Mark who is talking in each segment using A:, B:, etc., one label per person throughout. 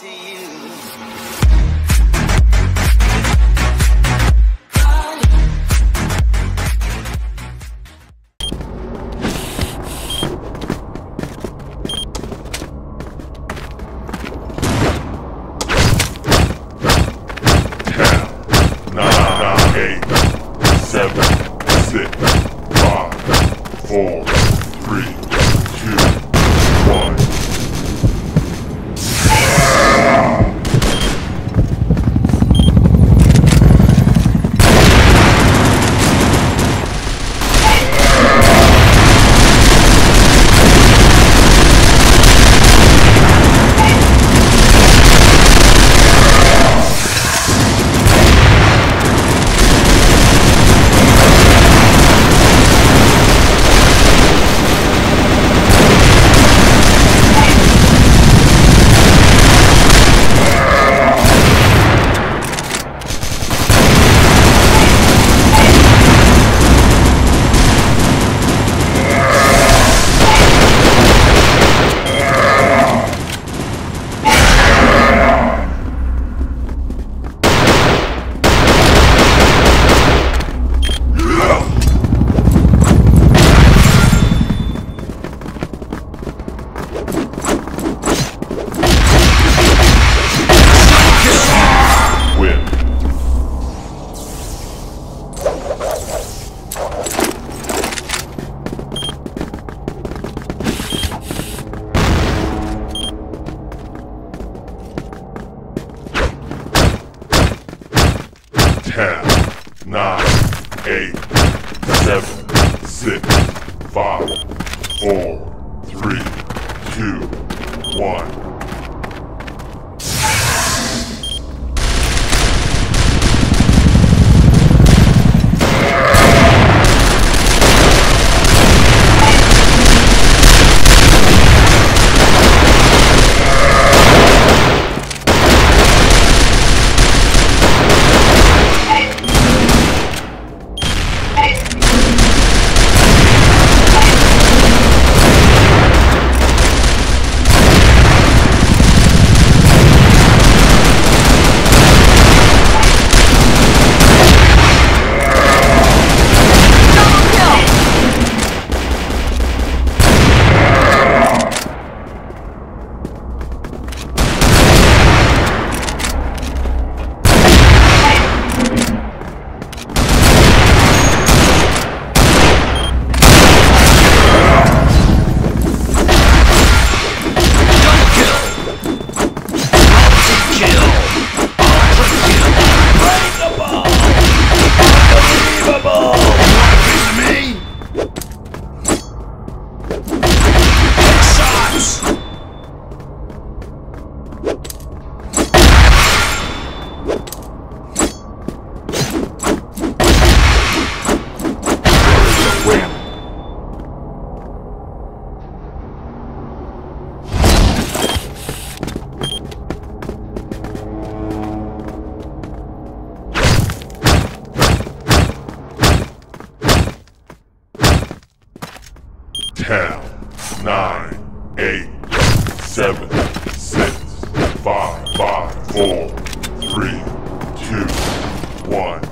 A: to you.
B: Ten, nine, eight, seven, six, five, five, four, three, two, one.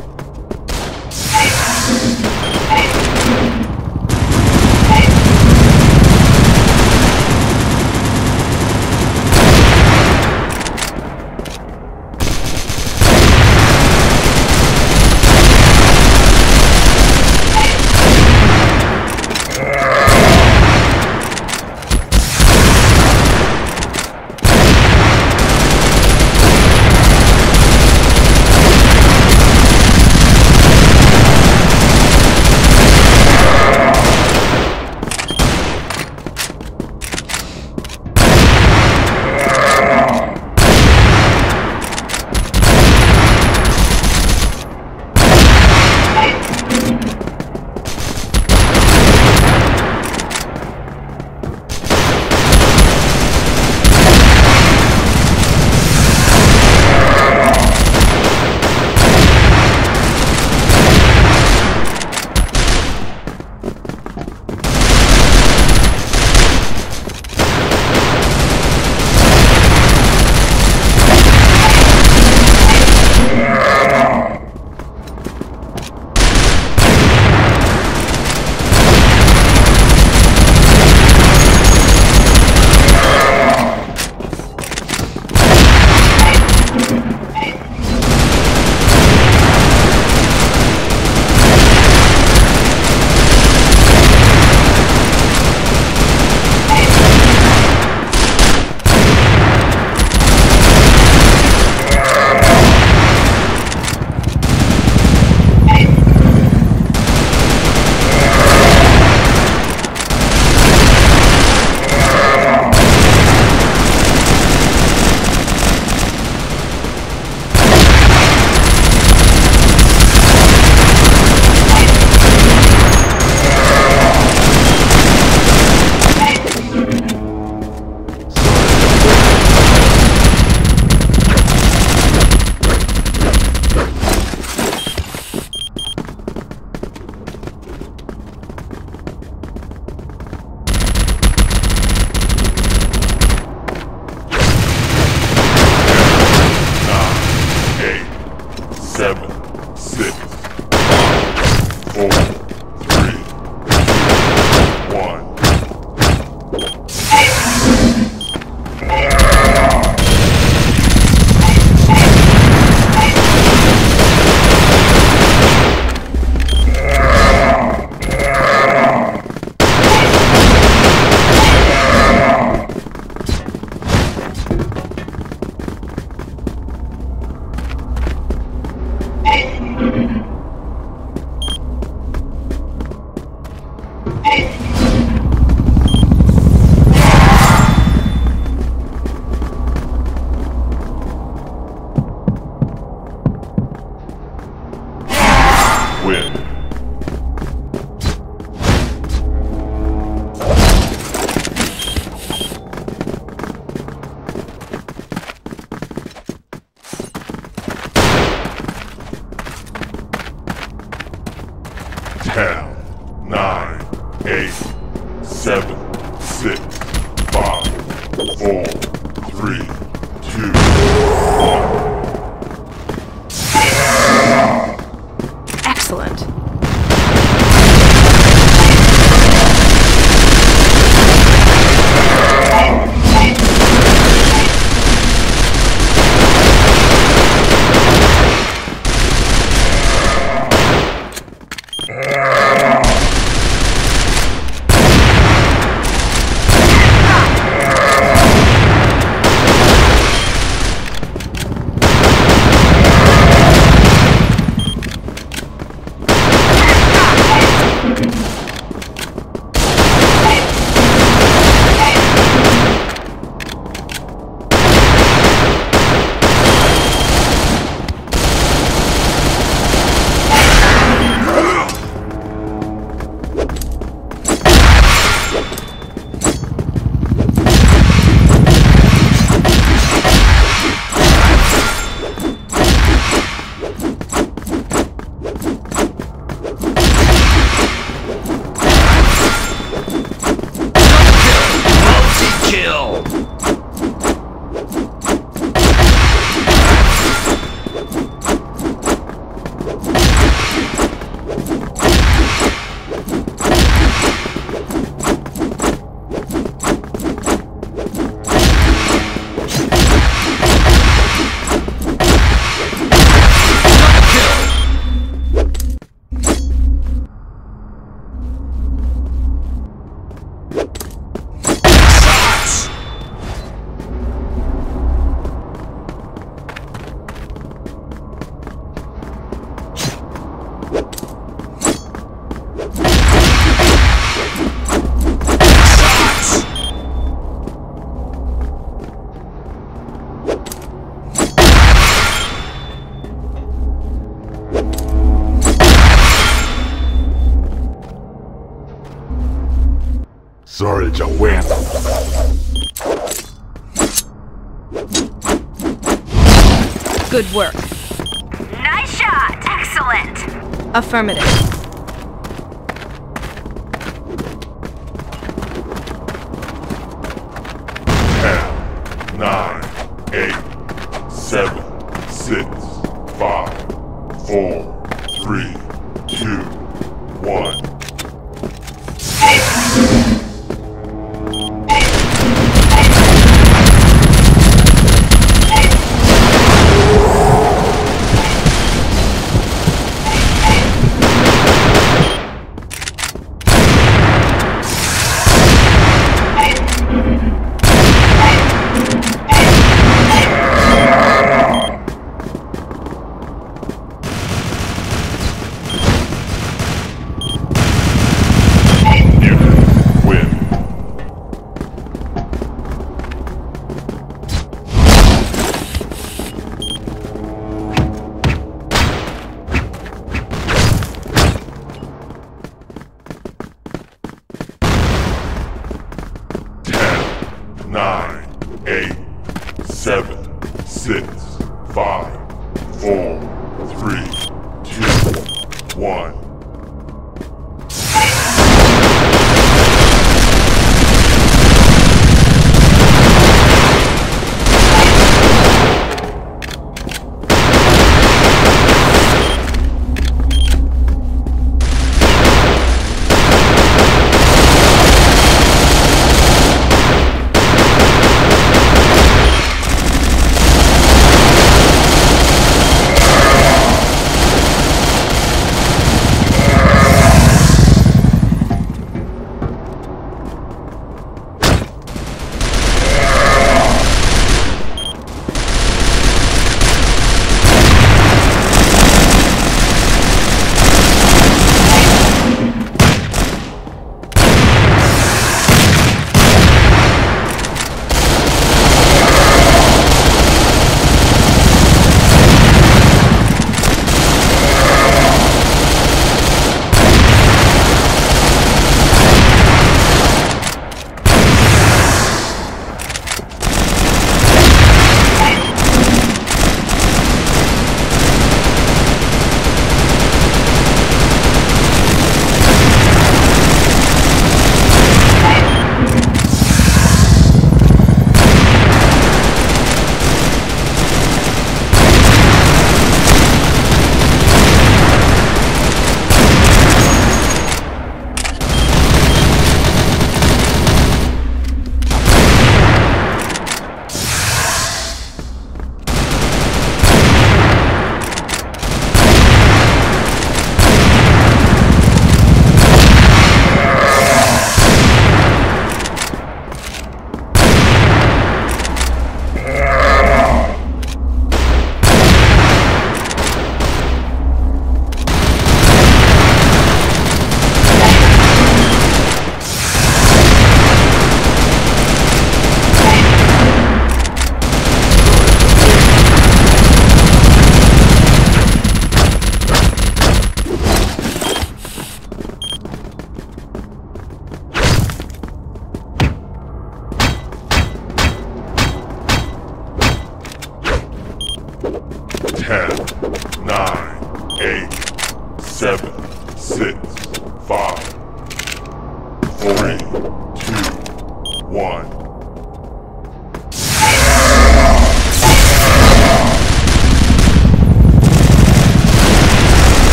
A: to win.
C: Good work.
D: Nice shot! Excellent!
C: Affirmative.
A: seven, six, five, four, three,